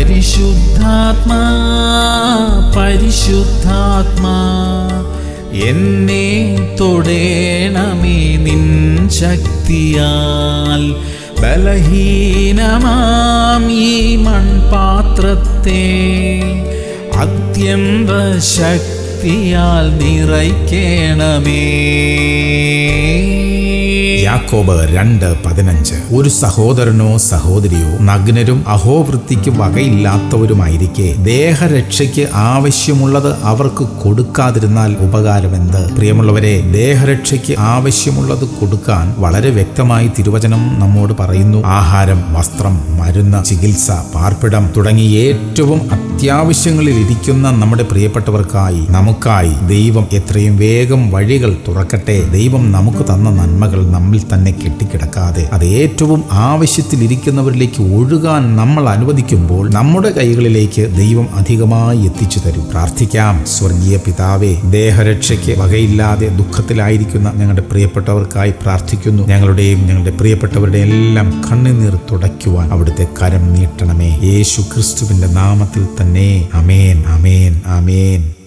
പരിശുദ്ധാത്മാ പരിശുദ്ധാത്മാ എന്നെ തൊടേണമേ നിൻ ശക്തിയാൽ. ബലഹീനമാം ഈ മൺപാത്രത്തെ അത്യന്ത ശക്തിയാൽ നിറയ്ക്കണമേ. യാക്കോബ് രണ്ട് പതിനഞ്ച്. ഒരു സഹോദരനോ സഹോദരിയോ നഗ്നരും അഹോവൃത്തിക്ക് വകയില്ലാത്തവരുമായിരിക്കെ. ദേഹരക്ഷയ്ക്ക് ആവശ്യമുള്ളത് അവർക്ക് കൊടുക്കാതിരുന്നാൽ ഉപകാരമെന്ത്? പ്രിയമുള്ളവരെ ദേഹരക്ഷയ്ക്ക് ആവശ്യമുള്ളത് കൊടുക്കാൻ വളരെ വ്യക്തമായി തിരുവചനം നമ്മോട് പറയുന്നു. ആഹാരം വസ്ത്രം മരുന്ന് ചികിത്സ പാർപ്പിടം തുടങ്ങി ഏറ്റവും അത്യാവശ്യങ്ങളിൽ ഇരിക്കുന്ന നമ്മുടെ പ്രിയപ്പെട്ടവർക്കായി നമുക്കായി ദൈവം എത്രയും വേഗം വഴികൾ തുറക്കട്ടെ. ദൈവം നമുക്ക് തന്ന നന്മകൾ നമ്മിൽ തന്നെ കെട്ടിക്കിടക്കാതെ അത് ഏറ്റവും ആവശ്യത്തിലിരിക്കുന്നവരിലേക്ക് ഒഴുകാൻ നമ്മൾ അനുവദിക്കുമ്പോൾ നമ്മുടെ കൈകളിലേക്ക് ദൈവം അധികമായി എത്തിച്ചു തരും. പ്രാർത്ഥിക്കാം. സ്വർഗീയ പിതാവേ ദേഹരക്ഷയ്ക്ക് വകയില്ലാതെ ദുഃഖത്തിലായിരിക്കുന്ന ഞങ്ങളുടെ പ്രിയപ്പെട്ടവർക്കായി പ്രാർത്ഥിക്കുന്നു. ഞങ്ങളുടെയും ഞങ്ങളുടെ പ്രിയപ്പെട്ടവരുടെ എല്ലാം കണ്ണുനീർ തുടയ്ക്കുവാൻ അവിടുത്തെ കരം നീട്ടണമേ. യേശു ക്രിസ്തുവിന്റെ നാമത്തിൽ തന്നെ. അമേൻ അമേൻ അമേൻ